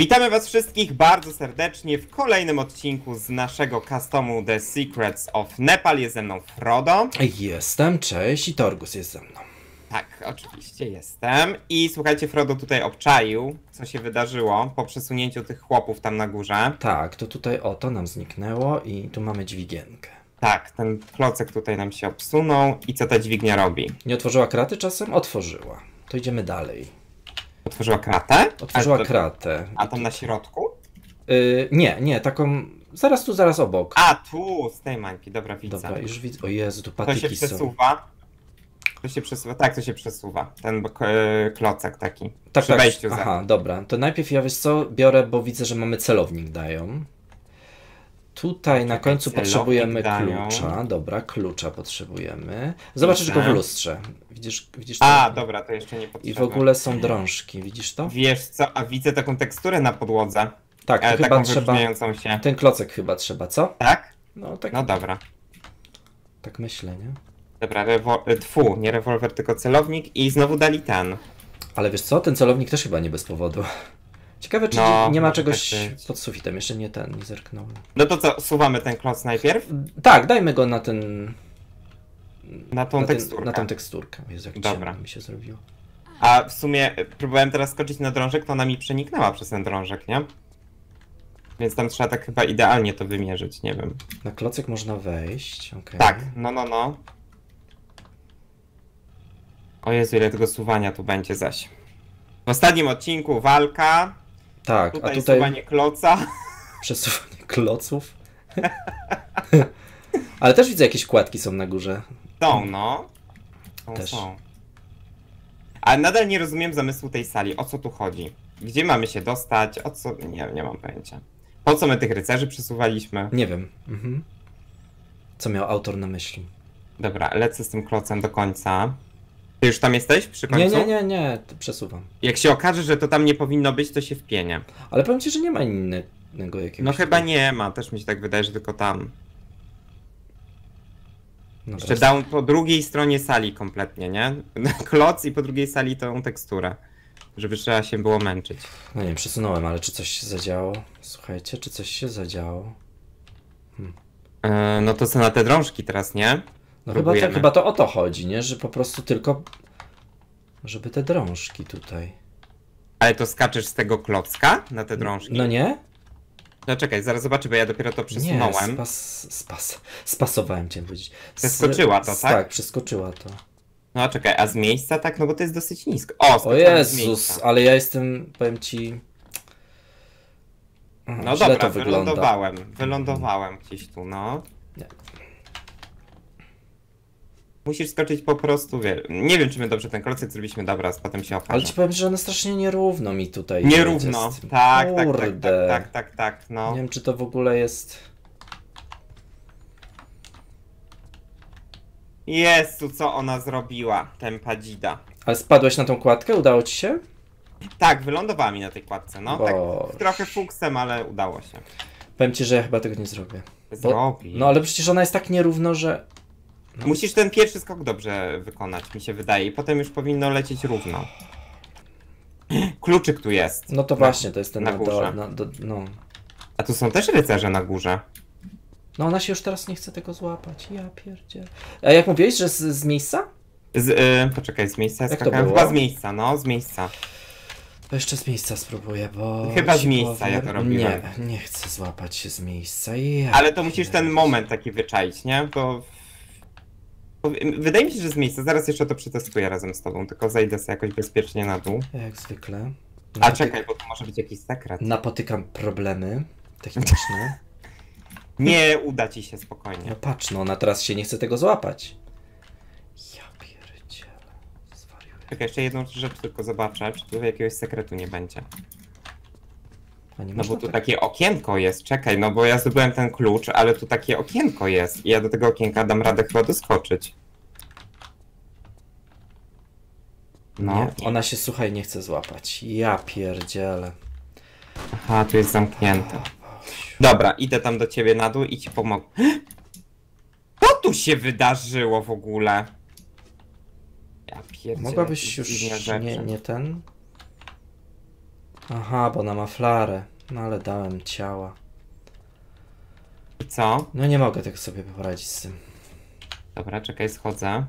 Witamy Was wszystkich bardzo serdecznie w kolejnym odcinku z naszego customu The Secrets of Nepal. Jest ze mną Frodo. Jestem, cześć i Torgus jest ze mną. Tak, oczywiście jestem. I słuchajcie, Frodo tutaj obczaił, co się wydarzyło po przesunięciu tych chłopów tam na górze. Tak, to tutaj oto nam zniknęło i tu mamy dźwigienkę. Tak, ten klocek tutaj nam się obsunął. I co ta dźwignia robi? Nie otworzyła kraty czasem? Otworzyła. To idziemy dalej. Otworzyła kratę? Otworzyła a, kratę. A tam na środku? Y, nie, nie, taką. Zaraz tu, zaraz obok. A, tu, z tej mańki, dobra, widzę. Dobra, już widzę. O Jezu, tu To się patyki są. przesuwa. To się przesuwa, tak, to się przesuwa. Ten e, klocek taki. Tak, przy tak. Aha, dobra. To najpierw ja wiesz co, biorę, bo widzę, że mamy celownik dają. Tutaj na końcu potrzebujemy klucza. Dobra, klucza potrzebujemy. Zobaczysz go w lustrze. Widzisz, widzisz to? A, dobra, to jeszcze nie I potrzebne. w ogóle są drążki, widzisz to? Wiesz co, a widzę taką teksturę na podłodze. Tak, E, chyba trzeba. się. Ten klocek chyba trzeba, co? Tak? No tak, No dobra. tak myślę, nie? Dobra, rewo- e, tfu, nie rewolwer, tylko celownik i znowu dali ten. Ale wiesz co, ten celownik też chyba nie bez powodu. Ciekawe, czy No, nie ma czegoś tak pod sufitem. Jeszcze nie ten, nie zerknąłem. No to co, suwamy ten kloc najpierw? Tak, dajmy go na ten. Na tą na, ten, teksturkę. na tą teksturkę. Jezu, jak Dobra. mi się zrobiło. A w sumie e, próbowałem teraz skoczyć na drążek, to ona mi przeniknęła przez ten drążek, nie? Więc tam trzeba tak chyba idealnie to wymierzyć, nie wiem. Na klocek można wejść. okej. Tak, no, no, no. O Jezu, ile tego suwania tu będzie zaś. W ostatnim odcinku walka, Tak, tutaj, a tutaj suwanie kloca. przesuwanie kloców. Ale też widzę, jakieś kładki są na górze. Są, no. Są, Też. są. Ale nadal nie rozumiem zamysłu tej sali. O co tu chodzi? Gdzie mamy się dostać? O co? Nie, nie mam pojęcia. Po co my tych rycerzy przesuwaliśmy? Nie wiem. Mhm. Co miał autor na myśli? Dobra, lecę z tym klocem do końca. Ty już tam jesteś przy Nie, końcu? nie, nie, nie, to przesuwam. Jak się okaże, że to tam nie powinno być, to się wpienie. Ale powiem ci, że nie ma innego jakiegoś. No chyba tutaj- nie ma, też mi się tak wydaje, że tylko tam. Dobra, Jeszcze down po drugiej stronie sali kompletnie, nie? Kloc i po drugiej sali tą teksturę. Żeby trzeba się było męczyć. No nie przesunąłem, ale czy coś się zadziało? Słuchajcie, czy coś się zadziało? Yy, no to co na te drążki teraz, nie? No chyba to, chyba to o to chodzi, nie? Że po prostu tylko. Żeby te drążki tutaj. Ale to skaczesz z tego klocka na te drążki? No nie? No czekaj, zaraz zobaczę, bo ja dopiero to przesunąłem. Nie, spas, spas, spasowałem cię powiedzieć. Przeskoczyła to, tak? Tak, przeskoczyła to. No czekaj, a z miejsca tak? No bo to jest dosyć nisko. O, O Jezus, ale ja jestem, powiem ci. No źle dobra, wylądowałem. Wylądowałem gdzieś tu, no. Nie. Musisz skoczyć po prostu, wie, nie wiem czy my dobrze ten klocek zrobiliśmy, dobra, potem się Ale okaże. ci powiem, że one strasznie nierówno mi tutaj. Nierówno, z tym. tak, tak, tak, tak, Kurde. tak, tak, tak, no. Nie wiem, czy to w ogóle jest. Jezu, co ona zrobiła, tempadzida. Ale spadłeś na tą kładkę? Udało ci się? Tak, wylądowała mi na tej kładce, no. Tak, Boże. trochę fuksem, ale udało się. Powiem ci, że ja chyba tego nie zrobię. Bo, Zrobi. no ale przecież ona jest tak nierówno, że. Musisz ten pierwszy skok dobrze wykonać, mi się wydaje, i potem już powinno lecieć równo. Kluczyk tu jest. No to właśnie, to jest ten na górze. do, na do, no. A tu są też rycerze na górze. no ona się już teraz nie chce tego złapać. Ja pierdzie. A jak mówiłeś, że z, z miejsca? Z, y, poczekaj, z miejsca Jak to skakałem? Chyba z miejsca, no, z miejsca. To jeszcze z miejsca spróbuję, bo. Chyba z miejsca ja to robiłem. Nie, nie chcę złapać się z miejsca. Ja Ale to musisz ten moment taki wyczaić, nie? Bo... wydaje mi się, że z miejsca. Zaraz jeszcze to przetestuję razem z tobą, tylko zejdę sobie jakoś bezpiecznie na dół. Jak zwykle. A Napoty- czekaj, bo tu może być jakiś sekret. Napotykam problemy techniczne. Nie uda ci się spokojnie. No patrz, no ona teraz się nie chce tego złapać. Ja pierdzielę. Zwariuję. Czekaj, jeszcze jedną rzecz tylko zobaczę, czy tu jakiegoś sekretu nie będzie. No bo tu tak... takie okienko jest, czekaj, no bo ja zdobyłem ten klucz, ale tu takie okienko jest i ja do tego okienka dam radę chyba doskoczyć. No, Nie, ona się, słuchaj, nie chce złapać. Ja pierdzielę. aha, tu jest zamknięte. Dobra, idę tam do ciebie na dół i ci pomogę. Co tu się wydarzyło w ogóle? Ja pierdzielę. Mogłabyś już nie, nie ten? Aha, bo ona ma flarę. No ale dałem ciała. I co? No nie mogę tak sobie poradzić z tym. Dobra, czekaj, schodzę.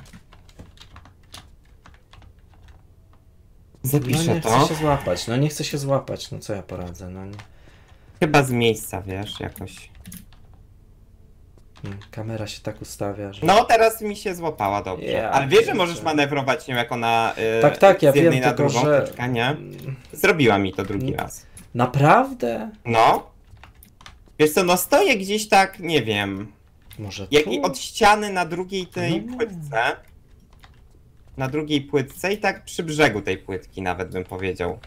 No Zapiszę nie to. chcę się złapać, no nie chcę się złapać, no co ja poradzę, no nie. Chyba z miejsca, wiesz, jakoś. Hmm, Kamera się tak ustawia, że... No, teraz mi się złapała dobrze. Ja Ale wiesz, że możesz manewrować nią jako na. y, Tak, tak, ja z jednej wiem, na drugą że... nie? Zrobiła mi to drugi Mm. raz. Naprawdę? No. Wiesz co, no stoję gdzieś tak, nie wiem. Może Jak tu? i od ściany na drugiej tej No. płytce. Na drugiej płytce i tak przy brzegu tej płytki nawet bym powiedział.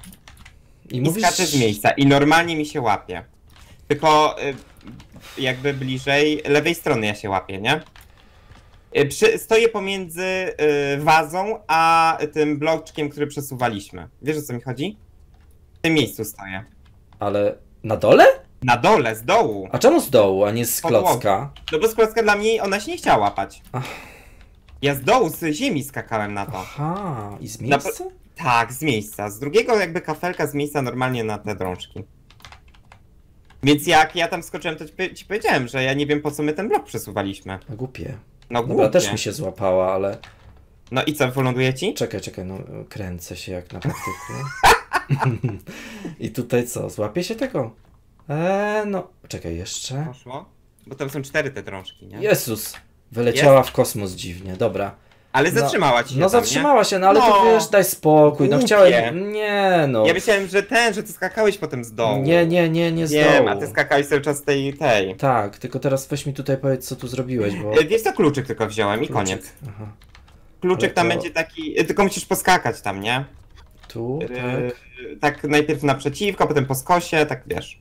I I mówisz... z miejsca i normalnie mi się łapie. Tylko y, jakby bliżej lewej strony ja się łapię, nie? Y, Przy, stoję pomiędzy y, wazą a tym bloczkiem, który przesuwaliśmy. Wiesz o co mi chodzi? W tym miejscu stoję. Ale na dole? Na dole, z dołu. A czemu z dołu, a nie z Podłogi. klocka? No bo składka dla mnie ona się nie chciała łapać. Ach. Ja z dołu, z ziemi skakałem na to. Aha, i z Na- miejsca? Tak, z miejsca. Z drugiego jakby kafelka z miejsca normalnie na te drążki. Więc jak ja tam skoczyłem, to ci, ci powiedziałem, że ja nie wiem po co my ten blok przesuwaliśmy. No głupie. No Dobra, głupie. też mi się złapała, ale... No i co, wyląduje ci? Czekaj, czekaj, no kręcę się jak na patyku. I tutaj co, złapie się tego? Eee, no, czekaj jeszcze. Poszło? Bo tam są cztery te drążki, nie? Jezus, wyleciała w kosmos dziwnie, dobra. Ale No, zatrzymała ci się No tam, zatrzymała się, no ale No. to wiesz, daj spokój, no chciałem... Nie no, Nie? Ja myślałem, że ten, że ty skakałeś potem z dołu. nie, nie, nie, nie z Wiem, a dołu. ty skakałeś cały czas tej, tej. Tak, tylko teraz weź mi tutaj powiedz, co tu zrobiłeś, bo... E, Wiesz co, kluczyk tylko wziąłem i Kluczyk. koniec. Aha. Kluczyk tam to- będzie taki, e, tylko musisz poskakać tam, nie? Tu, E, tak, Tak najpierw naprzeciwko, potem po skosie, tak wiesz.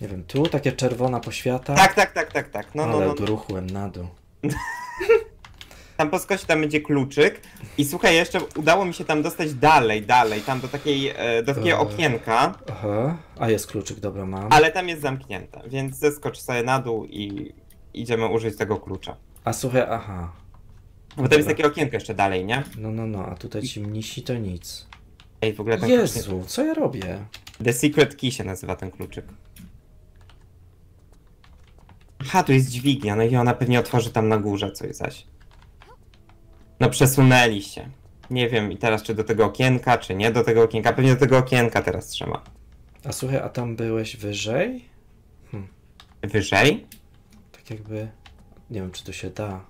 nie wiem, tu, takie czerwona poświata. Tak, tak, tak, tak, tak. No, no, ale no. odruchłem na dół. Tam po skosie tam będzie kluczyk. I słuchaj, jeszcze udało mi się tam dostać dalej, dalej, tam do takiej, e, do takiego Eee. okienka, Aha, a jest kluczyk, dobra, mam. ale tam jest zamknięte, więc zeskocz sobie na dół i idziemy użyć tego klucza. A słuchaj, aha, Bo tam jest takie okienko jeszcze dalej, nie? no, no, no, a tutaj ci mnisi to nic. Ej, w ogóle ten kluczyk... Jezu, co ja robię? The Secret Key się nazywa ten kluczyk. Aha, tu jest dźwignia, no i ona pewnie otworzy tam na górze coś zaś. No przesunęli się. Nie wiem i teraz czy do tego okienka, czy nie do tego okienka. Pewnie do tego okienka teraz trzeba. A słuchaj, a tam byłeś wyżej? Wyżej? Tak jakby, nie wiem, czy to się da.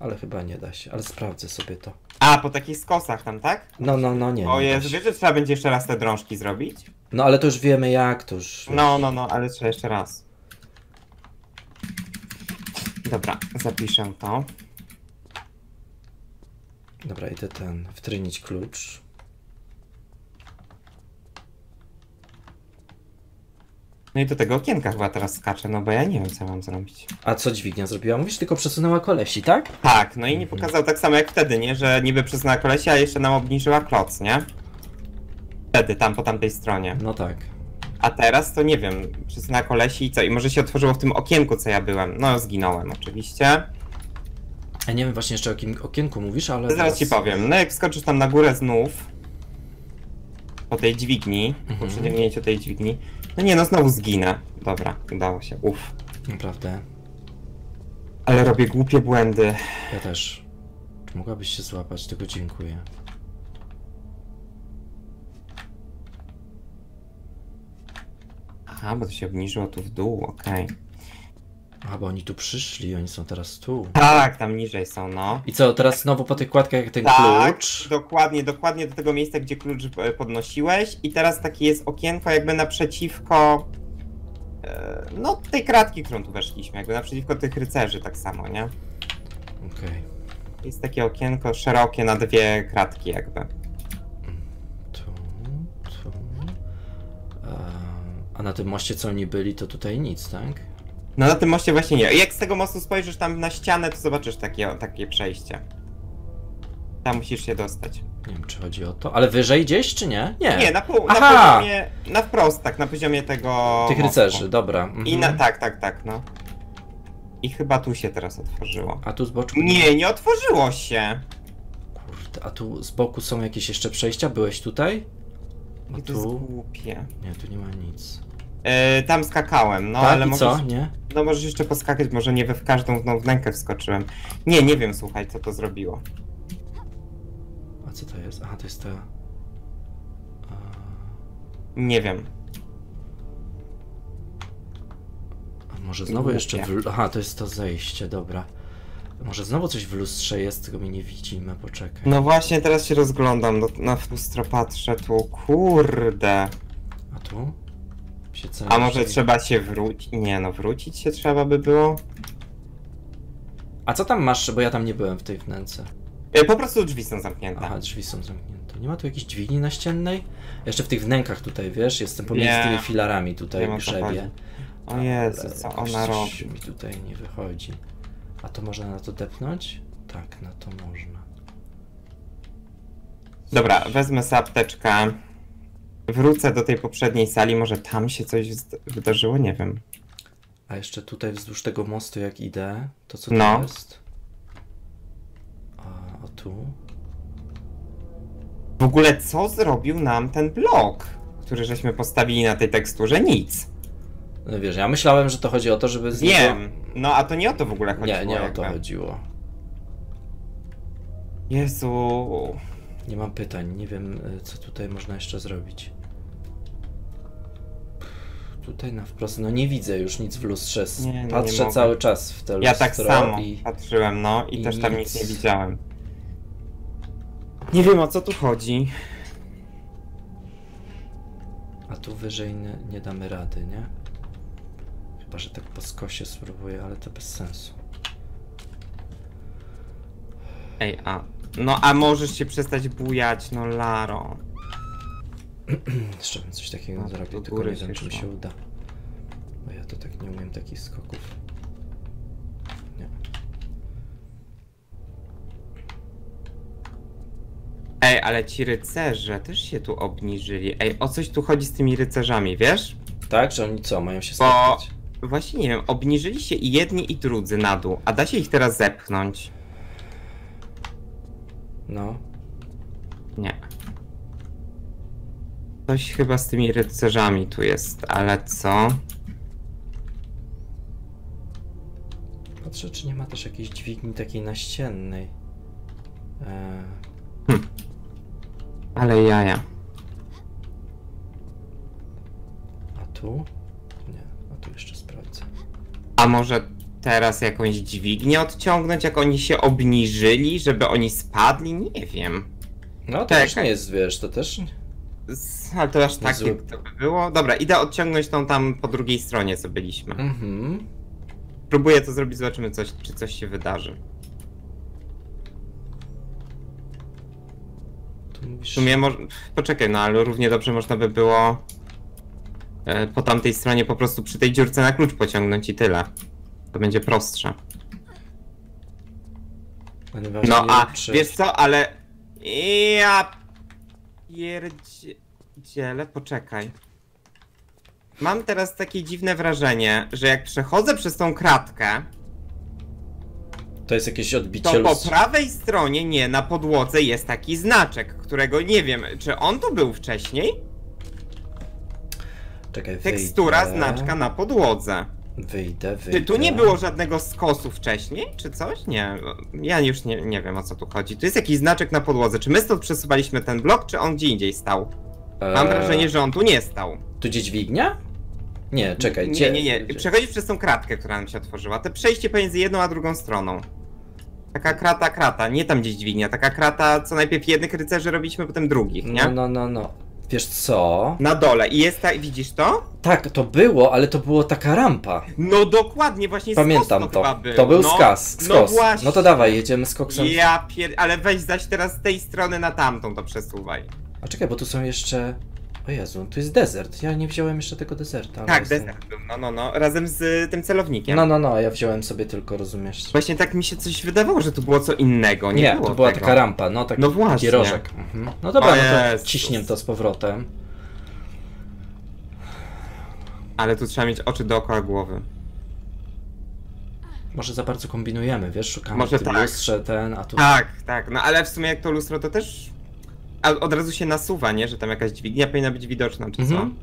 Ale chyba nie da się, ale sprawdzę sobie to. A, po takich skosach tam, tak? No, no, no, nie. O Jezu, wiesz, że trzeba będzie jeszcze raz te drążki zrobić? No, ale to już wiemy jak, to już... No, no, no, ale trzeba jeszcze raz. Dobra, zapiszę to. Dobra, idę ten, wtrynić klucz. No i do tego okienka chyba teraz skaczę, no bo ja nie wiem co mam zrobić. A co dźwignia zrobiła? Mówisz, tylko przesunęła kolesi, tak? Tak, no i nie Mhm. pokazał tak samo jak wtedy, nie? Że niby przyznała kolesia, a jeszcze nam obniżyła kloc, nie? Wtedy, tam po tamtej stronie. No tak. A teraz to nie wiem, przyznała kolesi i co? I może się otworzyło w tym okienku, co ja byłem. No, zginąłem oczywiście. Ja nie wiem właśnie jeszcze o jakim okienku mówisz, ale... Zaraz ci powiem. No jak skoczysz tam na górę znów, po tej dźwigni, po Mhm. przeciągnięciu tej dźwigni, no nie, no znowu zginę. Dobra, udało się, uff. Naprawdę. Ale robię głupie błędy. Ja też. Czy mogłabyś się złapać? Tego dziękuję. Aha, bo to się obniżyło tu w dół, okej. A, bo oni tu przyszli, oni są teraz tu. Tak, tam niżej są, no. I co, teraz znowu po tych kładkach jak ten Tak, klucz? dokładnie, dokładnie do tego miejsca, gdzie klucz e, podnosiłeś i teraz takie jest okienko jakby naprzeciwko e, no tej kratki, którą tu weszliśmy, jakby naprzeciwko tych rycerzy tak samo, nie? Okej. Jest takie okienko szerokie na dwie kratki jakby. Tu, tu. A na tym moście, co oni byli, to tutaj nic, tak? No na tym moście właśnie nie. Jak z tego mostu spojrzysz tam na ścianę, to zobaczysz takie, takie przejście. Tam musisz się dostać. Nie wiem, czy chodzi o to. Ale wyżej gdzieś, czy nie? Nie. Nie, na, pół, na Aha! poziomie, na wprost, tak, na poziomie tego Tych mostu. rycerzy, dobra. Mhm. I na, tak, tak, tak, no. I chyba tu się teraz otworzyło. A tu z boczku? Nie, nie otworzyło się. Kurde, a tu z boku są jakieś jeszcze przejścia? Byłeś tutaj? A I to jest tu? głupie. Nie, tu nie ma nic. E, tam skakałem, no tak, ale i możesz, co? Nie? no możesz jeszcze poskakać, może nie we w każdą tą wnękę wskoczyłem. Nie, nie wiem, słuchaj, co to zrobiło. A co to jest? Aha, to jest. A, Nie wiem. a może znowu jeszcze... W... Aha, to jest to zejście, dobra. Może znowu coś w lustrze jest, tego my nie widzimy, poczekaj. No właśnie, teraz się rozglądam, do, na lustro patrzę tu, kurde. A tu? Siedzę A może trzeba się wrócić? Nie no, wrócić się trzeba by było? A co tam masz, bo ja tam nie byłem w tej wnęce. E, Po prostu drzwi są zamknięte. Aha, drzwi są zamknięte. Nie ma tu jakiejś dźwigni naściennej? Jeszcze w tych wnękach tutaj, wiesz, jestem pomiędzy Nie. tymi filarami tutaj o co chodzi. grzebię. O Jezu, co jakoś ona coś robi? mi tutaj nie wychodzi. A to można na to depnąć? Tak, na to można. Dobra, wezmę sobie apteczkę. Wrócę do tej poprzedniej sali, może tam się coś wydarzyło, nie wiem. A jeszcze tutaj wzdłuż tego mostu jak idę, to co No. to jest? A, a tu? W ogóle co zrobił nam ten blok, który żeśmy postawili na tej teksturze? Nic. No wiesz, ja myślałem, że to chodzi o to, żeby z Wiem. No a to nie o to w ogóle niego... chodziło. Nie, nie o to chodziło. Jezu. Nie mam pytań, nie wiem y, co tutaj można jeszcze zrobić. Tutaj na wprost, no nie widzę już nic w lustrze. Nie, nie Patrzę mogę. cały czas w te lustro Ja tak samo i... patrzyłem, no i, i też tam nic. nic nie widziałem. Nie wiem o co tu chodzi. A tu wyżej nie, nie damy rady, nie? Chyba, że tak po skosie spróbuję, ale to bez sensu. Ej, a. No a możesz się przestać bujać, no Laro. Jeszcze bym coś takiego No, zrobił, tylko nie wiem, czy mi się uda. Bo ja to tak nie umiem takich skoków. Nie. Ej, ale ci rycerze też się tu obniżyli. Ej, o coś tu chodzi z tymi rycerzami, wiesz? Tak, że oni co, mają się Bo- spotkać? Właśnie nie wiem, obniżyli się i jedni i drudzy na dół, a da się ich teraz zepchnąć? No. Nie. Coś chyba z tymi rycerzami tu jest, ale co? Patrzę, czy nie ma też jakiejś dźwigni takiej naściennej. Eee, Ale jaja. a tu? Nie, a tu jeszcze sprawdzę. A może teraz jakąś dźwignię odciągnąć, jak oni się obniżyli, żeby oni spadli? Nie wiem. No to też nie jest, wiesz, to też... Ale to aż takie Niezły. to by było. Dobra, idę odciągnąć tą tam po drugiej stronie, co byliśmy. Mhm. Próbuję to zrobić, zobaczymy, coś, czy coś się wydarzy. W sumie, może... poczekaj, no ale równie dobrze można by było e, po tamtej stronie po prostu przy tej dziurce na klucz pociągnąć i tyle. To będzie prostsze. No a wiesz co, ale ja pierdziele, poczekaj. Mam teraz takie dziwne wrażenie, że jak przechodzę przez tą kratkę, To jest jakieś to odbicie po lustra. prawej stronie, nie, na podłodze jest taki znaczek, którego nie wiem, czy on tu był wcześniej? Czekaj, Tekstura wyjdę. znaczka na podłodze. Wyjdę, wyjdę. Czy tu nie było żadnego skosu wcześniej, czy coś? Nie, ja już nie, nie wiem o co tu chodzi. Tu jest jakiś znaczek na podłodze. Czy my stąd przesuwaliśmy ten blok, czy on gdzie indziej stał? Mam Eee, wrażenie, że on tu nie stał. Tu gdzie dźwignia? Nie, czekaj, Nie, gdzie? nie, nie. gdzie? Przechodzisz przez tą kratkę, która nam się otworzyła. To przejście pomiędzy jedną a drugą stroną. Taka krata, krata, nie tam gdzieś dźwignia. Taka krata, co najpierw jednych rycerzy robiliśmy, potem drugich, nie? No, no, no, no. Wiesz co? Na dole. I jest ta, widzisz to? Tak, to było, ale to było taka rampa. No dokładnie, właśnie Pamiętam to. był. To był no, skaz, No skos. właśnie. No to dawaj, jedziemy z koksem. Ja pier... Ale weź zaś teraz z tej strony na tamtą to przesuwaj. A czekaj, bo tu są jeszcze... O Jezu, tu jest desert. Ja nie wziąłem jeszcze tego deserta. Tak, jestem- desert był, no, no, no, razem z y, tym celownikiem. No, no, no, ja wziąłem sobie tylko, rozumiesz? Właśnie tak mi się coś wydawało, że to było co innego, nie, Nie, było to była tego. taka rampa, no taki No właśnie. pierożek. Mhm. No dobra, O no to Jezus. ciśniem to z powrotem. Ale tu trzeba mieć oczy dookoła głowy. Może za bardzo kombinujemy, wiesz, szukamy Może w tym tak. lustrze ten, a tu... Tak, tak, no ale w sumie jak to lustro to też A od razu się nasuwa, nie? Że tam jakaś dźwignia powinna być widoczna, czy co? Mhm.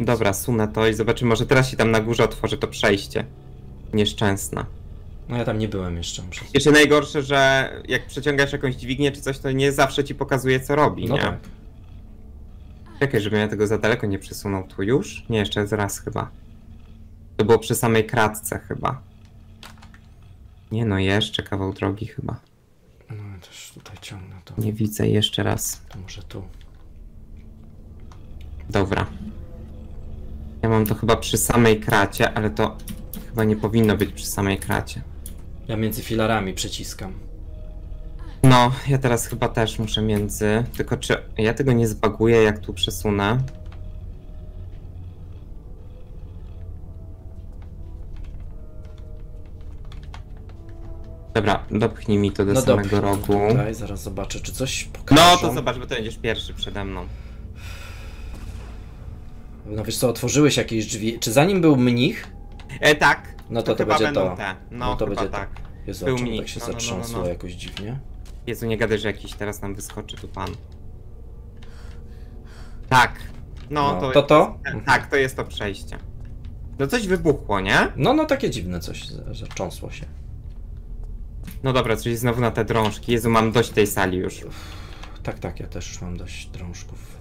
Dobra, sunę to i zobaczymy, może teraz się tam na górze otworzy to przejście. Nieszczęsna. No ja tam nie byłem jeszcze. Muszę... Jeszcze najgorsze, że jak przeciągasz jakąś dźwignię czy coś, to nie zawsze ci pokazuje, co robi, No nie? tak. Czekaj, żebym ja tego za daleko nie przesunął tu już? Nie, jeszcze zaraz chyba. To było przy samej kratce chyba. Nie no, jeszcze kawał drogi chyba. Też tutaj ciągnę to. Nie widzę jeszcze raz. To może tu. Dobra. Ja mam to chyba przy samej kracie, ale to chyba nie powinno być przy samej kracie. Ja między filarami przeciskam. No, ja teraz chyba też muszę między. Tylko czy ja tego nie zbaguję, jak tu przesunę? Dobra, dopchnij mi to do No samego dobrze. rogu. Tutaj zaraz zobaczę, czy coś pokażą. No to zobacz, bo to będziesz pierwszy przede mną. No wiesz co, otworzyłeś jakieś drzwi. Czy zanim był mnich? E, tak. No to to chyba będzie to. te. No, No to będzie to. tak. Jezu, Był czemu mnich. tak się No, no, no, no, zatrząsło no. jakoś dziwnie? Jezu, nie gadaj, że jakiś teraz nam wyskoczy tu pan. Tak. No, No, to, to to? Tak, to jest to przejście. No coś wybuchło, nie? No, no takie dziwne coś, za- zacząsło się. No dobra, czyli znowu na te drążki. Jezu, mam dość tej sali już. Tak, tak, ja też już mam dość drążków.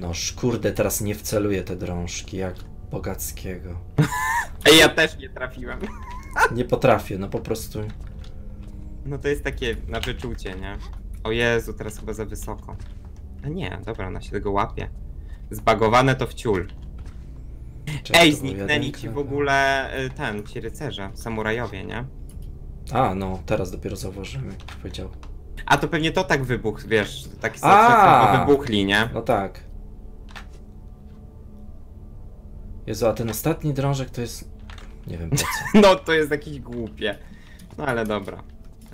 No kurde, teraz nie wceluję te drążki, jak Bogackiego. Ej, ja też nie trafiłem. Nie potrafię, no po prostu. No to jest takie na wyczucie, nie? O Jezu, teraz chyba za wysoko. A nie, dobra, ona się tego łapie. Zbagowane to wciul. Ej, zniknęli ci w ogóle y, ten, ci rycerze, samurajowie, nie? A, no, teraz dopiero zauważyłem, jak powiedział. A to pewnie to tak wybuch, wiesz, taki A! wybuchli, nie? No tak. Jezu, a ten ostatni drążek to jest... Nie wiem po co. No to jest jakieś głupie. No ale dobra.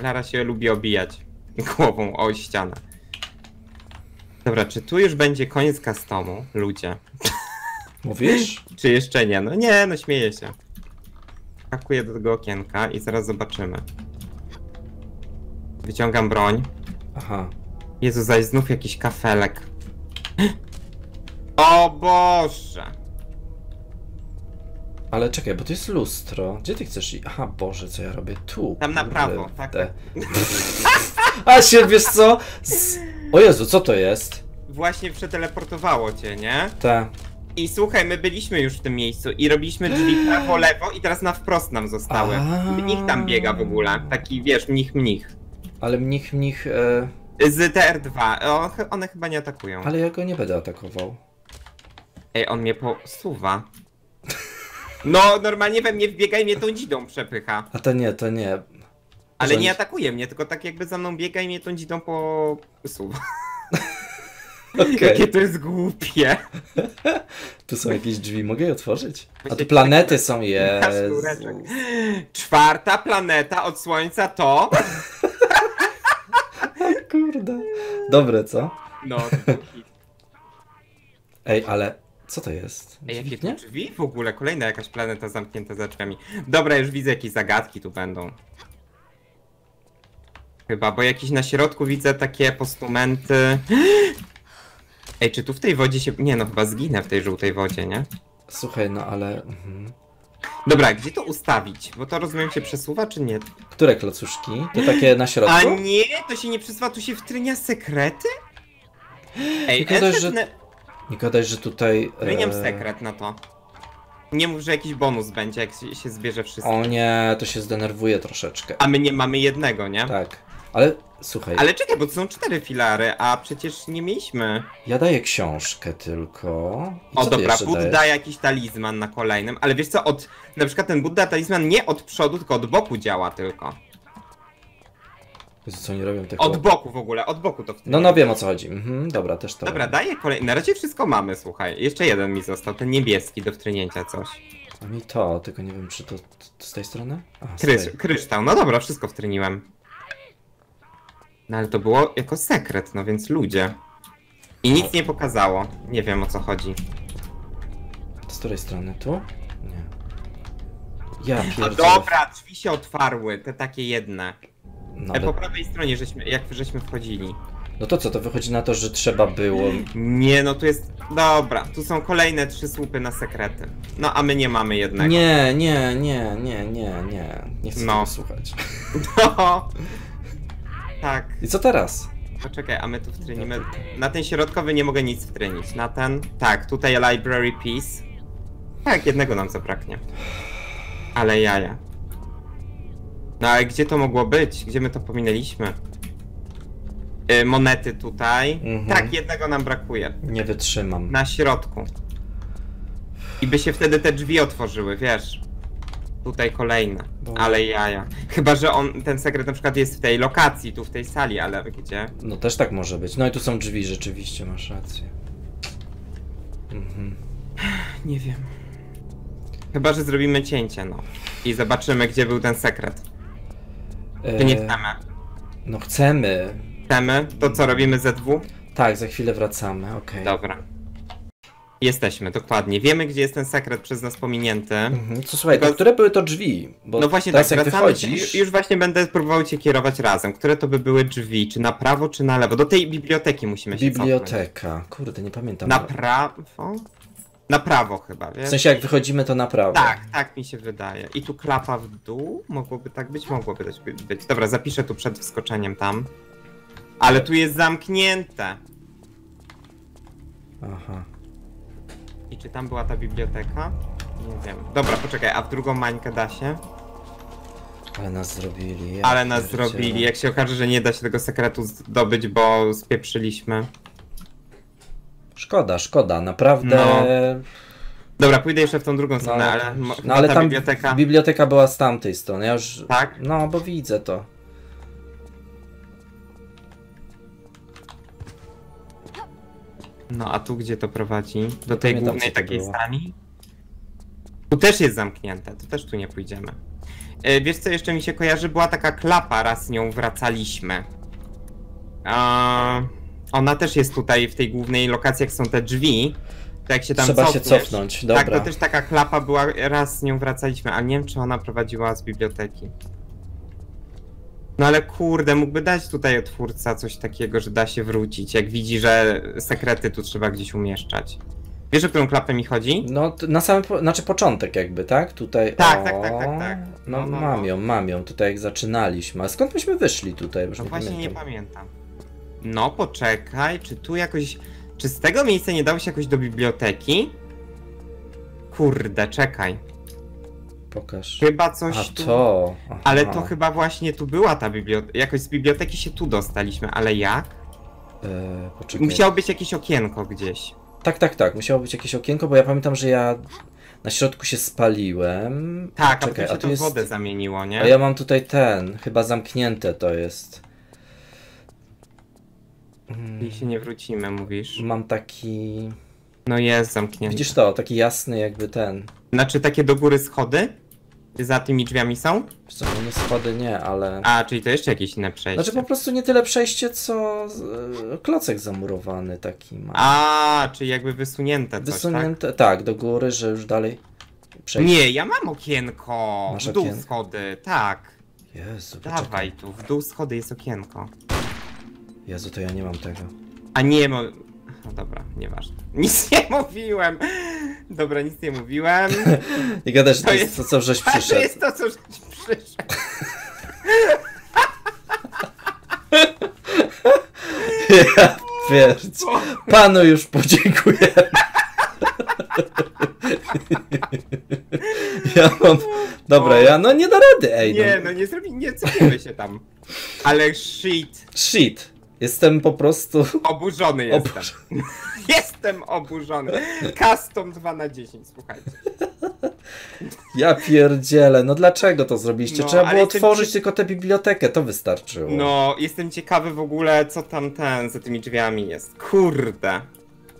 Lara się lubi obijać głową o ścianę. Dobra, czy tu już będzie koniec customu, ludzie? Mówisz? Czy jeszcze nie? No nie, no śmieję się. Hakuję do tego okienka i zaraz zobaczymy. Wyciągam broń. Aha. Jezu, zaś znów jakiś kafelek. O Boże! Ale czekaj, bo to jest lustro. Gdzie ty chcesz iść? Aha, Boże, co ja robię tu? Tam na Kurde, prawo, tak. A się, wiesz co? Z... O Jezu, co to jest? Właśnie przeteleportowało cię, nie? Te. I słuchaj, my byliśmy już w tym miejscu i robiliśmy drzwi prawo, lewo i teraz na wprost nam zostały. A. Mnich tam biega w ogóle. Taki, wiesz, mnich, mnich. Ale mnich, mnich... E... Z TR2. O, one chyba nie atakują. Ale ja go nie będę atakował. Ej, on mnie posuwa. No, normalnie we mnie wbiega i mnie tą dzidą przepycha. A to nie, to nie. Ale nie atakuje mnie, tylko tak jakby za mną biega i mnie tą dzidą posuwa. Okej. Jakie to jest głupie. Tu są jakieś drzwi, mogę je otworzyć? A tu planety są. Jezu. Czwarta planeta od Słońca to... Kurde. Dobre, co? No, to był hit. Ej, ale co to jest? Ej, jakie tu drzwi w ogóle? Kolejna jakaś planeta zamknięta za drzwiami. Dobra, już widzę jakieś zagadki tu będą. Chyba, bo jakieś na środku widzę takie postumenty. Ej, czy tu w tej wodzie się... Nie no, chyba zginę w tej żółtej wodzie, nie? Słuchaj, no ale... Mhm. Dobra, gdzie to ustawić? Bo to rozumiem się przesuwa, czy nie? Które klocuszki? To takie na środku? A nie, to się nie przesuwa, tu się wtrynia sekrety? Ej, Nie gadaj, że- że... Nie gadaj, że tutaj... Wtryniam e, sekret na to. Nie mów, że jakiś bonus będzie, jak się zbierze wszystko. O nie, to się zdenerwuje troszeczkę. A my nie mamy jednego, nie? Tak. Ale słuchaj, Ale czekaj, bo to są cztery filary, a przecież nie mieliśmy. ja daję książkę tylko. I O dobra, Budda dajesz? jakiś talizman na kolejnym, ale wiesz co, od na przykład ten Budda talizman nie od przodu, tylko od boku działa tylko. Co oni robią tylko... Od boku w ogóle, od boku to wtedy. No, no wiem o co chodzi. Mhm, dobra, też to. Dobra, daję kolejny. Na razie wszystko mamy, słuchaj. Jeszcze jeden mi został, ten niebieski do wtrynięcia coś. A mi to, tylko nie wiem, czy to, to z tej strony? A, Krysz, kryształ, no dobra, wszystko wtryniłem. No ale to było jako sekret, no więc ludzie. I nic nie pokazało. Nie wiem o co chodzi. To z której strony? Tu? Nie. Ja pierdolę. dobra, drzwi się otwarły, te takie jedne. No, E, ale, Po prawej stronie, żeśmy, jak żeśmy wchodzili. no to co, to wychodzi na to, że trzeba było... Nie, no tu jest... Dobra, tu są kolejne trzy słupy na sekrety. No, a my nie mamy jednego. Nie, nie, nie, nie, nie, nie. Nie chcę No. tego słuchać. No. Tak. I co teraz? Poczekaj, a my tu wtrenimy. Na ten środkowy nie mogę nic wtrenić. Na ten. Tak, tutaj library piece. Tak, jednego nam zabraknie. Ale jaja. No ale gdzie to mogło być? Gdzie my to pominęliśmy? Y, monety tutaj. Mhm. Tak, jednego nam brakuje. Nie wytrzymam. Na środku. I by się wtedy te drzwi otworzyły, wiesz. Tutaj kolejne. Bo- Ale jaja. Chyba, że on, ten sekret na przykład jest w tej lokacji, tu w tej sali, ale gdzie? No też tak może być. No i tu są drzwi, rzeczywiście, masz rację. Mhm. Nie wiem. Chyba, że zrobimy cięcie, no. I zobaczymy, gdzie był ten sekret. Czy nie E, chcemy? No chcemy. Chcemy? To co, robimy ZW? Tak, za chwilę wracamy, okej. Dobra. Jesteśmy, dokładnie. Wiemy, gdzie jest ten sekret przez nas pominięty. Mhm. Co słuchaj, to Tylko- które były to drzwi? Bo No właśnie teraz tak, jak wracamy, wychodzisz... już właśnie będę próbował cię kierować razem. Które to by były drzwi? Czy na prawo, czy na lewo? Do tej biblioteki musimy się cofnąć. Biblioteka. Kurde, nie pamiętam. Na prawo? Na prawo chyba, wiesz? W sensie jak wychodzimy to na prawo. Tak, tak mi się wydaje. I tu klapa w dół? Mogłoby tak być? Mogłoby też być. Dobra, zapiszę tu przed wskoczeniem tam. Ale tu jest zamknięte. Aha. I czy tam była ta biblioteka? Nie wiem. Dobra, poczekaj, a w drugą mańkę da się? Ale nas zrobili. ja Ale nas pierdzielę. zrobili. Jak się okaże, że nie da się tego sekretu zdobyć, bo spieprzyliśmy. Szkoda, szkoda, naprawdę. No. Dobra, pójdę jeszcze w tą drugą No, stronę, ale, mo- no, ale ta tam biblioteka... biblioteka była z tamtej strony. Ja już. Tak? No, bo widzę to. No a tu gdzie to prowadzi? Do tej pamiętam, głównej co to takiej było. sali? Tu też jest zamknięte, to też tu nie pójdziemy. E, wiesz co jeszcze mi się kojarzy? Była taka klapa, raz nią wracaliśmy. A, ona też jest tutaj w tej głównej lokacji, jak są te drzwi. To jak się tam Trzeba się cofniesz, cofnąć, Tak, dobra. to też taka klapa była, raz z nią wracaliśmy, ale nie wiem czy ona prowadziła z biblioteki. No ale kurde, mógłby dać tutaj otwórca coś takiego, że da się wrócić, jak widzi, że sekrety tu trzeba gdzieś umieszczać. Wiesz, o którą klapę mi chodzi? No, na samym, po... znaczy początek jakby, tak? Tutaj. Tak, o... tak, tak, tak, tak. No, No, no, mam no. ją, mam ją, tutaj jak zaczynaliśmy. A skąd myśmy wyszli tutaj? Już No nie właśnie nie pamiętam. pamiętam. No poczekaj, czy tu jakoś... Czy z tego miejsca nie dało się jakoś do biblioteki? Kurde, czekaj. Pokaż. Chyba coś A tu... to. Aha. Ale to chyba właśnie tu była ta biblioteka. Jakoś z biblioteki się tu dostaliśmy, ale jak? E, poczekaj. Musiało być jakieś okienko gdzieś. Tak, tak, tak. Musiało być jakieś okienko, bo ja pamiętam, że ja na środku się spaliłem. Tak, a Czekaj, potem się a to jest. wodę zamieniło, nie? A ja mam tutaj ten, chyba zamknięte to jest. Mm, I się nie wrócimy, mówisz. Mam taki. No jest zamknięty. Widzisz to, taki jasny jakby ten. Znaczy takie do góry schody? Za tymi drzwiami są? Wiesz Co, no schody nie, ale. A, czyli to jeszcze jakieś inne przejście. Znaczy po prostu nie tyle przejście, co e, klocek zamurowany taki ma. A, czyli jakby wysunięte coś, tak? Wysunięte, tak? do góry, że już dalej przejść. Nie, ja mam okienko. Masz w dół okienko? schody, tak. Jezu, Dawaj poczekaj. tu, w dół schody jest okienko. Jezu, to ja nie mam tego. A nie, mo... No dobra, nieważne. Nic nie mówiłem. Dobra, nic nie mówiłem. Nie gadaj, że to To jest to, co żeś A to przyszedł. jest to, co żeś przyszedł. Ja pierdź. Panu już podziękuję. Ja mam... Dobra, ja no nie da rady, ej. Nie, No. no nie zrobi, nie cofimy się tam. Ale shit, Shit. Jestem po prostu... oburzony jestem. Jestem oburzony. Custom 2 na 10, słuchajcie. Ja pierdzielę, no dlaczego to zrobiliście? No, Trzeba było otworzyć ci- tylko tę bibliotekę, to wystarczyło. No, jestem ciekawy w ogóle, co tam ten za tymi drzwiami jest. Kurde.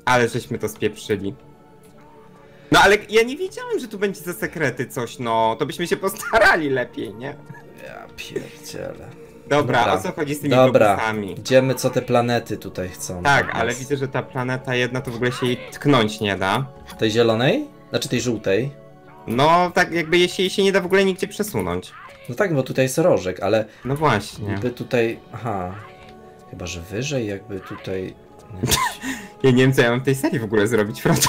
Ale żeśmy to spieprzyli. No ale ja nie wiedziałem, że tu będzie za sekrety coś, no. To byśmy się postarali lepiej, nie? Ja pierdzielę. Dobra, Dobra. o co chodzi z tymi Dobra, globusami? idziemy co te planety tutaj chcą. Tak, ale widzę, że ta planeta jedna to w ogóle się jej tknąć nie da. Tej zielonej? Znaczy tej żółtej? No, tak jakby jej się, jej się nie da w ogóle nigdzie przesunąć. No tak, bo tutaj jest rożek, ale No właśnie. by tutaj... Aha. Chyba, że wyżej jakby tutaj... Nie. Ja nie wiem, co ja mam w tej sali w ogóle zrobić, Frodo.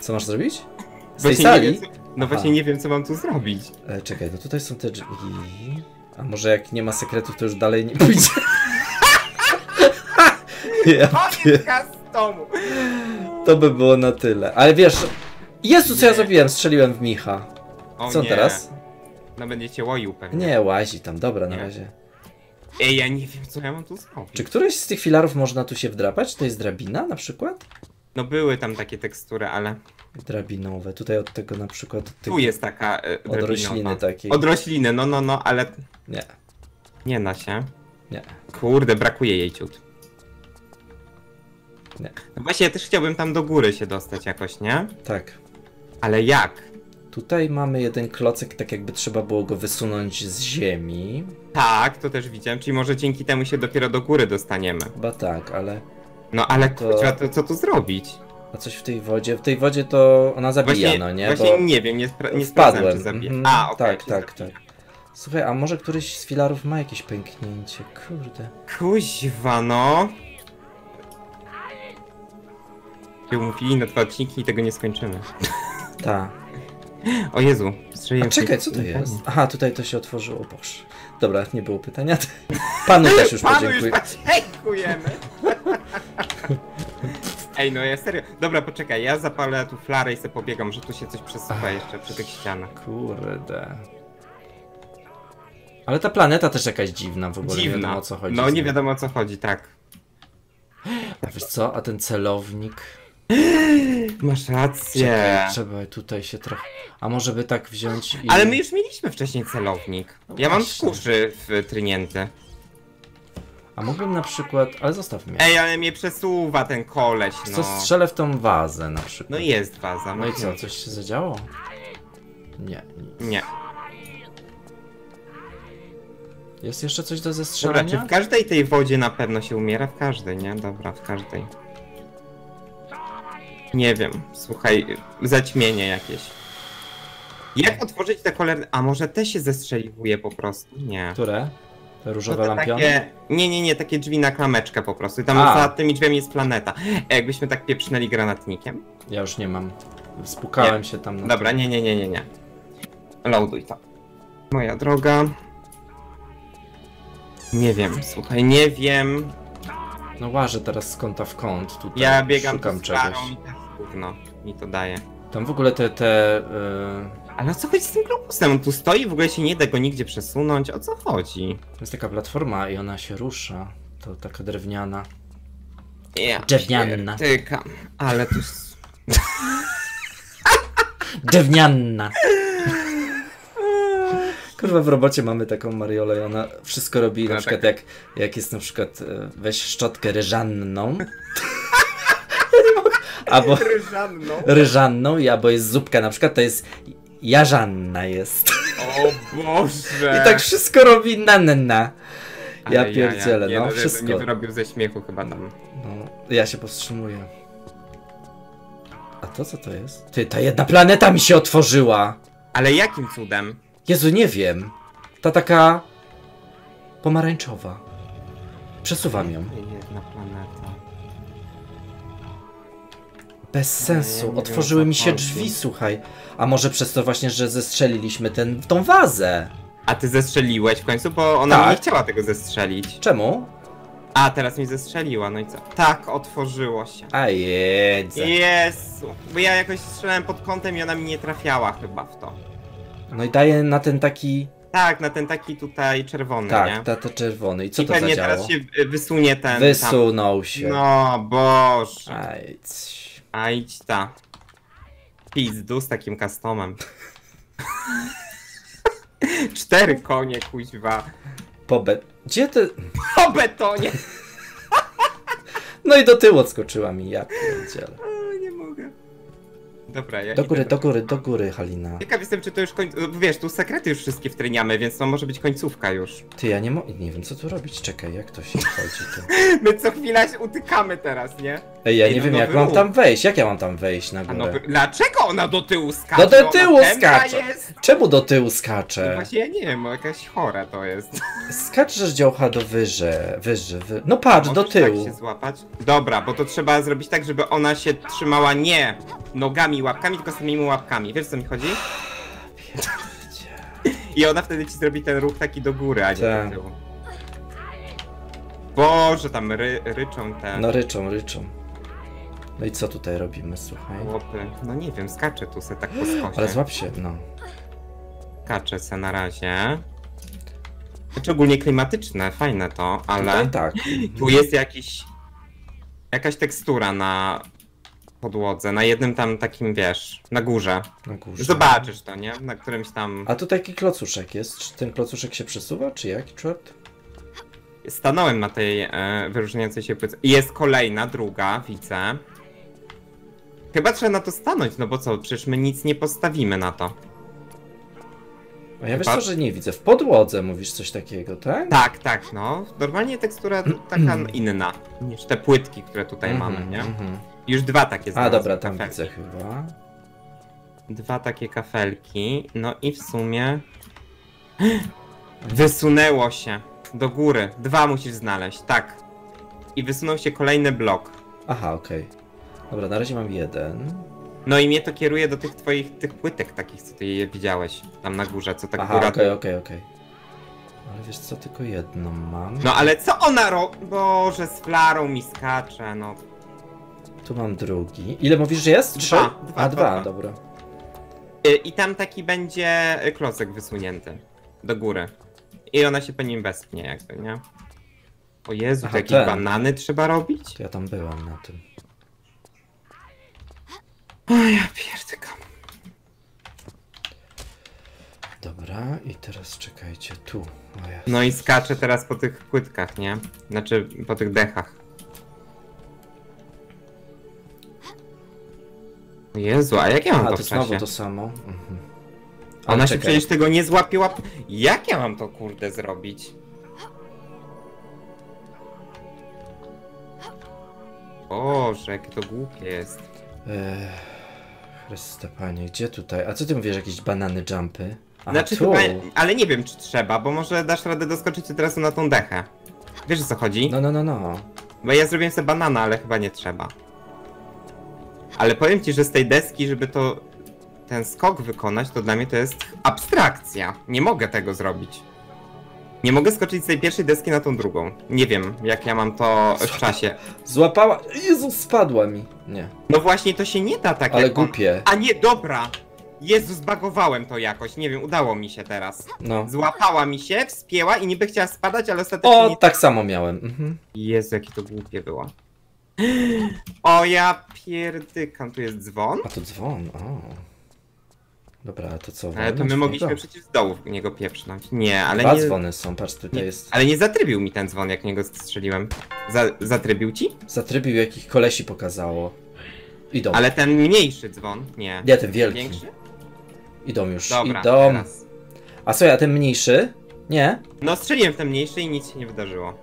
Co masz zrobić? Z tej Właśnie sali? Wiem, co... No Aha. właśnie nie wiem, co mam tu zrobić. E, czekaj, no tutaj są te drzwi. A może jak nie ma sekretów, to już dalej nie pójdzie? ja, customu! to by było na tyle. Ale wiesz... Jezu, co ja zrobiłem? Strzeliłem w Micha. O Co on nie. teraz? No będziecie łoił pewnie. Nie, łazi tam. Dobra, na Nie. razie. Ej, ja nie wiem, co ja mam tu zrobić. Czy któryś z tych filarów można tu się wdrapać? To jest drabina na przykład? No były tam takie tekstury, ale Drabinowe. Tutaj od tego na przykład... Od, tych, tu jest taka e, od rośliny takiej. Od rośliny, no, no, no, ale Nie, nie da się. nie. Kurde, brakuje jej ciut. Nie. No właśnie, ja też chciałbym tam do góry się dostać jakoś, nie? Tak. Ale jak? Tutaj mamy jeden klocek, tak jakby trzeba było go wysunąć z ziemi. Tak, to też widziałem, czyli może dzięki temu się dopiero do góry dostaniemy. Chyba tak, ale... No ale To- to... to co tu zrobić? A coś w tej wodzie? W tej wodzie to ona zabija, Właśnie, no nie? właśnie Bo nie wiem, nie, spra- nie wpadłem. czy zabija. Mhm, A, okej. tak, tak, zabija. tak. Słuchaj, a może któryś z filarów ma jakieś pęknięcie? Kurde. Kuźwa, no. Się umówili na dwa odcinki i tego nie skończymy. Ta. O Jezu, A strzeliłem czekaj, co to jest? Aha, tutaj to się otworzyło, boż. Dobra, nie było pytania. Panu też już Panu już podziękuję. podziękujemy. Ej, no ja serio. Dobra, poczekaj, ja zapalę tu flarę i sobie pobiegam, że tu się coś przesuwa jeszcze przy tych ścianach. Kurde. Ale ta planeta też jakaś dziwna w ogóle, nie Dziwna. wiadomo o co chodzi. No nie wiadomo o co chodzi, tak. A wiesz co, a ten celownik? Masz rację. Czekaj, trzeba tutaj się trochę... A może by tak wziąć i... Ale my już mieliśmy wcześniej celownik. No Ja mam skórzy w trynięty. A mógłbym na przykład... Ale zostaw mnie. Ej, ale mnie przesuwa ten koleś, no. Co strzelę w tą wazę na przykład. No jest waza. No i co, coś się zadziało? Nie, nic. Nie. Jest jeszcze coś do Dobra, czy zestrzelenia? w każdej tej wodzie na pewno się umiera? W każdej, nie? Dobra, w każdej. Nie wiem, słuchaj, zaćmienie jakieś. Jak otworzyć te kolerne... A może te się zestrzeliwuje po prostu? Nie. Które? Te No różowe to lampiony? takie... Nie, nie, nie, takie drzwi na klameczkę po prostu. I tam A. za tymi drzwiami jest planeta. E, jakbyśmy tak pieprznęli granatnikiem? Ja już nie mam. Spukałem się tam na Dobra, nie, nie, nie, nie, nie. Loaduj to. Moja droga. Nie wiem, słuchaj, nie wiem. No łażę teraz z kąta w kąt tutaj. Ja biegam Szukam tu czegoś. i gówno mi to daje. Tam w ogóle te, te yy, Ale o co chodzi z tym globusem? On tu stoi, w ogóle się nie da go nigdzie przesunąć. O co chodzi? to jest taka platforma i ona się rusza. To taka drewniana. Ja Drewniana. Tykam. Ale tu... Drewniana! Kurwa, w robocie mamy taką Mariolę i ona wszystko robi, na przykład tak. jak, jak jest na przykład e, weź szczotkę ryżanną. Ja. Albo Ryżanną. ryżanną i albo jest zupka na przykład, to jest jarzanna jest. O Boże! I tak wszystko robi na na na. Ale Ja pierdzielę, nie, no, wszystko. Nie wyrobił ze śmiechu chyba tam. No, ja się powstrzymuję. A to co to jest? Ty, ta jedna planeta mi się otworzyła! Ale jakim cudem? Jezu, nie wiem. Ta taka pomarańczowa. Przesuwam ją. Bez sensu. Otworzyły mi się drzwi, słuchaj. A może przez to właśnie, że zestrzeliliśmy ten, tą wazę? A ty zestrzeliłeś w końcu, bo ona Tak. nie chciała tego zestrzelić. Czemu? A, teraz mi zestrzeliła, no i co? Tak, otworzyło się. A jedzę. Jezu, bo ja jakoś strzelałem pod kątem i ona mi nie trafiała chyba w to. No i daje na ten taki... Tak, na ten taki tutaj czerwony, nie? Tak, ta, ta czerwony. I co I to pewnie teraz się wysunie ten tam. Wysunął się. No, boże. Aj, ć. A idź ta. Pizdu z takim customem. Cztery konie, kuźwa. Po be... Gdzie ty... O betonie! No i do tyłu odskoczyła mi, ja pierdzielę. Dobra, ja Do góry, do góry, do góry, Halina. Ciekaw jestem, czy to już końc... Wiesz, tu sekrety już wszystkie wtryniamy, więc to może być końcówka już. Ty, ja nie mo... Nie wiem, co tu robić. Czekaj, jak to się chodzi tu. My co chwila się utykamy teraz, nie? Ej, ja Ej, nie no wiem jak nowy mam ruch. tam wejść. Jak ja mam tam wejść na A no, górę? dlaczego ona do tyłu skacze? No do tyłu skacze. Jest. Czemu do tyłu No skacze? właśnie ja nie wiem, jakaś chora to jest. Skaczesz działcha do wyże, wyży, wy... No patrz, do Możesz tyłu. Tak się złapać? Dobra, bo to trzeba zrobić tak, żeby ona się trzymała nie nogami, łapkami, tylko samymi łapkami. Wiesz co mi chodzi? I ona wtedy ci zrobi ten ruch taki do góry, a nie Tak. do tyłu. Boże, tam ry, ryczą te No ryczą, ryczą. No i co tutaj robimy, słuchaj? chłopy. No nie wiem, skacze tu se tak po skosie. Ale złap się, no. Skacze se na razie. Znaczy ogólnie klimatyczne, fajne to, ale Tutaj tak. tu jest jakiś... Jakaś tekstura na podłodze, na jednym tam takim, wiesz, na górze. Na górze. Zobaczysz to, nie? Na którymś tam... A tu taki klocuszek jest. Czy ten klocuszek się przesuwa, czy jaki czort? Stanąłem na tej e, wyróżniającej się płytce. I jest kolejna, druga, widzę. Chyba trzeba na to stanąć, no bo co, przecież my nic nie postawimy na to. A ja wiesz Chyba- co, że nie widzę. W podłodze mówisz coś takiego, tak? Tak, tak, no. Normalnie tekstura tu taka inna niż te płytki, które tutaj Mhm, mamy, nie? Już dwa takie A dobra, tam kafelki. widzę chyba. Dwa takie kafelki, no i w sumie... Wysunęło się do góry. Dwa musisz znaleźć, tak. I wysunął się kolejny blok. Aha, okej. Dobra, na razie mam jeden. No i mnie to kieruje do tych twoich, tych płytek takich, co ty je widziałeś tam na górze, co tak Aha, góra... okej, okej, okej. Ale wiesz co, tylko jedną mam. No ale co ona ro... Boże, z flarą mi skacze, no. Tu mam drugi. Ile mówisz, że jest? Trzy? Dwa, A, dwa, dwa, dobra. Y, I tam taki będzie y, klocek wysunięty do góry. I ona się po nim wespnie jakby, nie? O Jezu, Aha, to jakieś ten. banany trzeba robić? To ja tam byłam na tym. O ja pierdykam. Dobra, i teraz czekajcie, tu. No i skacze teraz po tych płytkach, nie? Znaczy po tych dechach. Jezu, a jak ja mam A, to to w znowu czasie? to samo. Mhm. Ona się przecież tego nie złapiła. Jak ja mam to kurde zrobić? Boże, jakie to głupie jest. Ech, Chryste panie, gdzie tutaj? A co ty mówisz, jakieś banany jumpy? A, Znaczy tu. chyba, ale nie wiem czy trzeba, bo może dasz radę doskoczyć od razu na tą dechę. Wiesz o co chodzi? No, no, no, no. Bo ja zrobiłem sobie banana, ale chyba nie trzeba. Ale powiem ci, że z tej deski, żeby to ten skok wykonać, to dla mnie to jest abstrakcja. Nie mogę tego zrobić. Nie mogę skoczyć z tej pierwszej deski na tą drugą. Nie wiem, jak ja mam to w czasie. Złapała. Jezu, spadła mi. Nie. No właśnie, to się nie da tak Ale jak on- głupie. A nie, dobra! Jezu, zbagowałem to jakoś, nie wiem, udało mi się teraz. No. Złapała mi się, wspięła i niby chciała spadać, ale ostatecznie O, nie... tak samo miałem. Mhm. Jezu, jakie to głupie było. O, ja pierdykam, tu jest dzwon? A to dzwon, o. Dobra, to co? Ale to my mogliśmy przecież z dołu w niego pieprznąć. Nie, ale Dwa nie, dzwony są, patrz, tutaj nie... jest. Ale nie zatrybił mi ten dzwon, jak niego strzeliłem. Za, zatrybił ci? Zatrybił jakich kolesi pokazało. Idą. Ale ten mniejszy dzwon, nie. Nie, ten wielki. Większy? Idą już. Dobra, Idą. teraz. A co, ja ten mniejszy? Nie? No strzeliłem w ten mniejszy i nic się nie wydarzyło.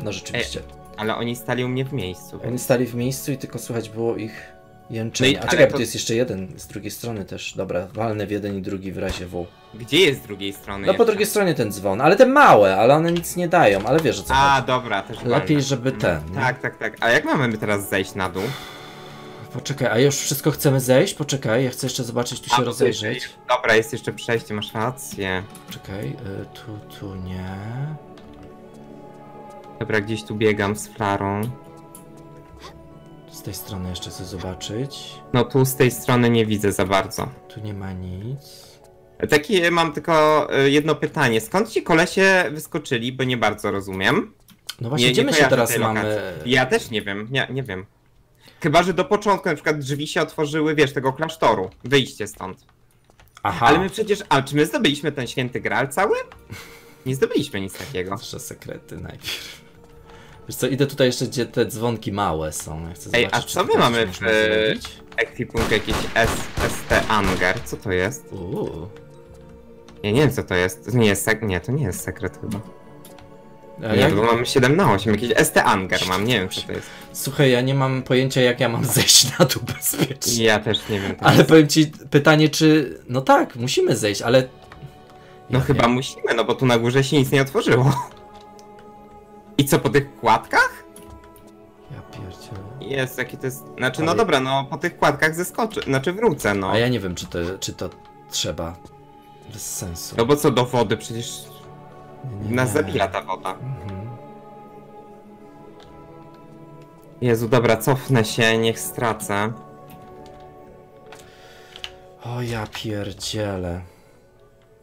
No rzeczywiście. Ale oni stali u mnie w miejscu. Oni stali w miejscu i tylko słychać było ich jęczenie. No A ale czekaj, bo to- tu jest jeszcze jeden z drugiej strony też. Dobra, walnę w jeden i drugi w razie W. Gdzie jest z drugiej strony No po jeszcze? drugiej stronie ten dzwon, ale te małe, ale one nic nie dają, ale wiesz o co A, chodzi. dobra, też Lepiej, walnę. żeby ten. nie? Tak, tak, tak. A jak mamy teraz zejść na dół? Poczekaj, a już wszystko chcemy zejść? Poczekaj, ja chcę jeszcze zobaczyć, tu A, się bo rozejrzeć. Dobra, jest jeszcze przejście, masz rację. Czekaj, y, tu, tu nie. Dobra, gdzieś tu biegam z flarą. Z tej strony jeszcze chcę zobaczyć. No tu z tej strony nie widzę za bardzo. Tu nie ma nic. Takie mam tylko y, jedno pytanie. Skąd ci kolesie wyskoczyli, bo nie bardzo rozumiem. No właśnie, Nie- gdzie my się teraz mamy... Ja też nie wiem, nie, nie wiem. Chyba, że do początku na przykład drzwi się otworzyły, wiesz, tego klasztoru. Wyjście stąd. Aha, Ale my przecież, a czy my zdobyliśmy ten święty gral cały? Nie zdobyliśmy nic takiego. Nasze sekrety najpierw. Wiesz co, idę tutaj jeszcze, gdzie te dzwonki małe są. Ja chcę Ej, zobaczyć, a czy co my tutaj mamy coś w można zrobić. ekwipunku jakiś S, ST Anger? Co to jest? Uuu. Ja nie wiem co to jest. To nie jest sek- nie, to nie jest sekret chyba. A Nie, jak... bo mam 7 na 8, jakiś ST Anger mam, nie wiem co to jest. Słuchaj, ja nie mam pojęcia jak ja mam zejść na dół bezpiecznie. Ja też nie wiem. Ale powiem ci pytanie, czy... No tak, musimy zejść, ale... No Ja chyba nie- musimy, no bo tu na górze się nic nie otworzyło. I co, po tych kładkach? Ja pierdzielę. Jest, jakie to jest... Znaczy, no Ale- dobra, no po tych kładkach zeskoczę, znaczy wrócę, no. A ja nie wiem, czy to, czy to trzeba. Bez sensu. No bo co do wody, przecież Nie, nas zabija ta woda. Mhm. Jezu, dobra, cofnę się, niech stracę. O ja pierdzielę.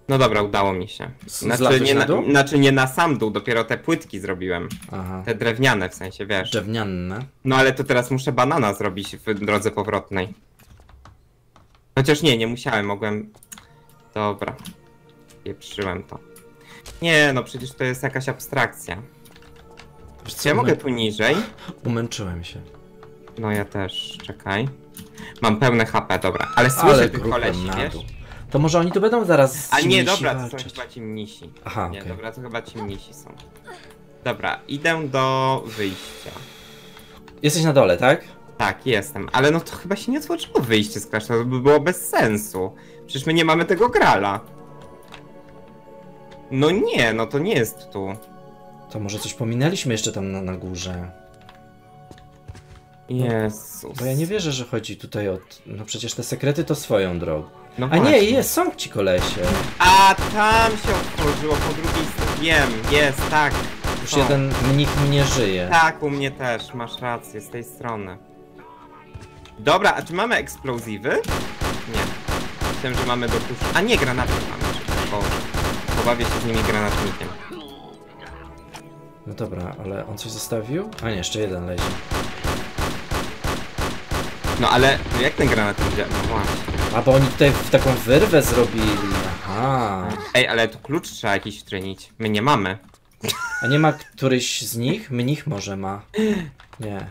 No dobra, udało mi się. Znaczy nie, na znaczy nie na sam dół, dopiero te płytki zrobiłem. Aha. Te drewniane w sensie, wiesz. Drewniane. No ale to teraz muszę banana zrobić w drodze powrotnej. Chociaż nie, nie musiałem, mogłem... Dobra. Pieprzyłem to. Nie, no przecież to jest jakaś abstrakcja. Wiesz Czy ja umę- mogę tu niżej? Umęczyłem się. No ja też, czekaj. Mam pełne HP, dobra. Ale słyszę Ale tych kolesi, wiesz? To może oni tu będą zaraz A nie, dobra, to są walczyć. chyba ci mnisi. Aha, Nie, okej. dobra, to chyba ci mnisi są. Dobra, idę do wyjścia. Jesteś na dole, tak? Tak, jestem, ale no to chyba się nie otworzyło wyjście z klasztoru, to by było bez sensu. Przecież my nie mamy tego grala. No nie, no to nie jest tu. To może coś pominęliśmy jeszcze tam na, na górze. Jezus. Bo ja nie wierzę, że chodzi tutaj o... No przecież te sekrety to swoją drogą. No A nie, jest, są ci kolesie. A tam się otworzyło po drugiej stronie. Wiem, jest, tak. Już są. jeden mnich nie żyje. Tak, u mnie też, masz rację, z tej strony. Dobra, a czy mamy eksplozywy? Nie. Myślałem, że mamy do. A nie, granaty mamy. Bo pobawię się z nimi granatnikiem. No dobra, ale on coś zostawił? A nie, jeszcze jeden leży. No ale jak ten granat działa? No właśnie. A bo oni tutaj w taką wyrwę zrobili. Aha. Ej, ale tu klucz trzeba jakiś wtrenić. My nie mamy. A nie ma któryś z nich? Mnich może ma. Nie.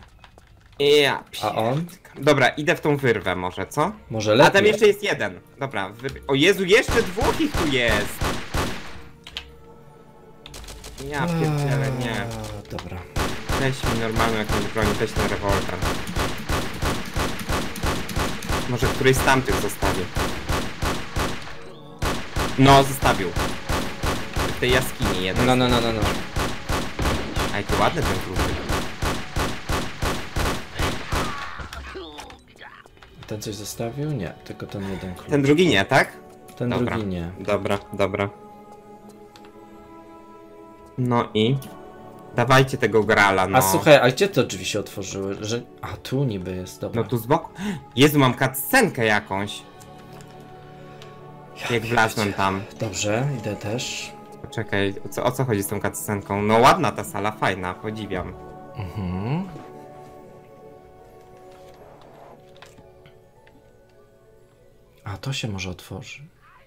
Ja A on? Dobra, idę w tą wyrwę może, co? Może A lepiej. tam jeszcze jest jeden. Dobra, wyr... o Jezu, jeszcze dwóch ich tu jest! Ja pierdzielę, nie. Dobra. Weź mi normalną jakąś broń, weź ten rewolwer. Może któryś z tamtych zostawi. No, zostawił. W tej jaskini jeden. No, no, no, no, no. A jaki ładny ten kluczyk. Ten coś zostawił? Nie, tylko ten jeden klucz. Ten drugi nie, tak? Ten dobra. drugi nie. Dobra, dobra. No i... Dawajcie tego grala, no. A słuchaj, a gdzie te drzwi się otworzyły? Że... A tu niby jest, dobra. No tu z boku. Jezu, mam cutscenkę jakąś. Ja Jak wlazłem tam. Dobrze, idę też. Czekaj, o co, o co chodzi z tą cutscenką? No ładna ta sala, fajna, podziwiam. Mhm. A to się może otworzy.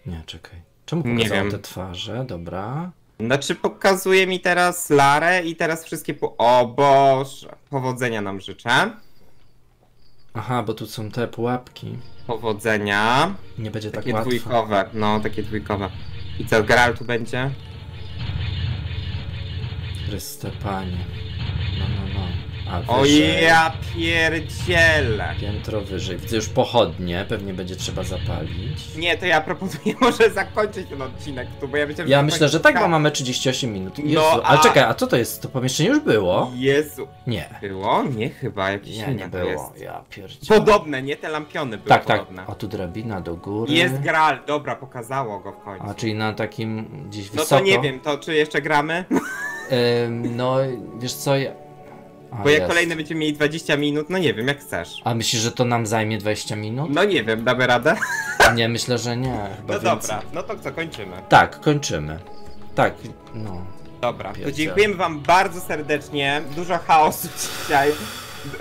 Nie, czekaj. Czemu Nie pokazało wiem. te twarze? Dobra. Znaczy pokazuje mi teraz Larę i teraz wszystkie po... O Boże! Powodzenia nam życzę. Aha, bo tu są te pułapki. Powodzenia. Nie będzie tak Takie łatwo. dwójkowe, no takie dwójkowe. I co, Gral tu będzie? Chryste panie. No, no, no. A O wyżej. ja pierdzielę! Piętro wyżej. Widzę już pochodnie, pewnie będzie trzeba zapalić. Nie, to ja proponuję może zakończyć ten odcinek tu, bo ja myślę, że... Ja myślę, że tak, bo mamy 38 minut. No, Jezu, a- Ale czekaj, a co to jest? To pomieszczenie już było? Jezu. Nie. Było? Nie chyba, jakieś Nie, inne nie to było. Jest. Ja pierdzielę. Podobne, nie? Te lampiony były Tak, tak. podobne. O, tu drabina do góry. Jest Gral, dobra, pokazało go w końcu. A, czyli na takim gdzieś No wysoko. to nie wiem, to czy jeszcze gramy? Ym, no, wiesz co, ja... A, Bo jak jest. kolejne będziemy mieli 20 minut, no nie wiem, jak chcesz. A myślisz, że to nam zajmie 20 minut? No nie wiem, damy radę? Nie, myślę, że nie. Chyba No więcej. dobra, no to co, kończymy. Tak, kończymy. Tak, no. Dobra, to dziękujemy wam bardzo serdecznie. Dużo chaosu dzisiaj.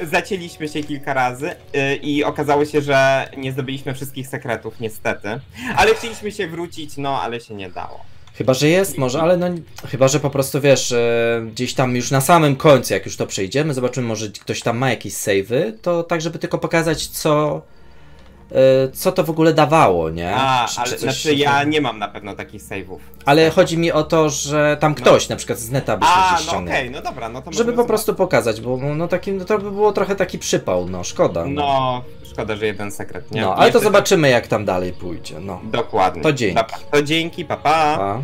Zacięliśmy się kilka razy yy, i okazało się, że nie zdobyliśmy wszystkich sekretów, niestety. Ale chcieliśmy się wrócić, no ale się nie dało. Chyba, że jest może, ale no chyba, że po prostu wiesz, e, gdzieś tam już na samym końcu, jak już to przejdziemy, zobaczymy, może ktoś tam ma jakieś savey, to tak, żeby tylko pokazać, co e, co to w ogóle dawało, nie? A, Czy- czy ale coś znaczy ja nie mam na pewno takich save'ów. Ale chodzi mi o to, że tam ktoś, na przykład z neta by się gdzieś no ściągnął. okej, no dobra, no to Żeby po prostu pokazać, bo no takim, no to by było trochę taki przypał, no szkoda. zobaczyć. No, szkoda, że jeden sekret, nie? no ale to zobaczymy jak tam dalej pójdzie, no. Dokładnie. To dzięki. To dzięki, papa. Pa. Pa.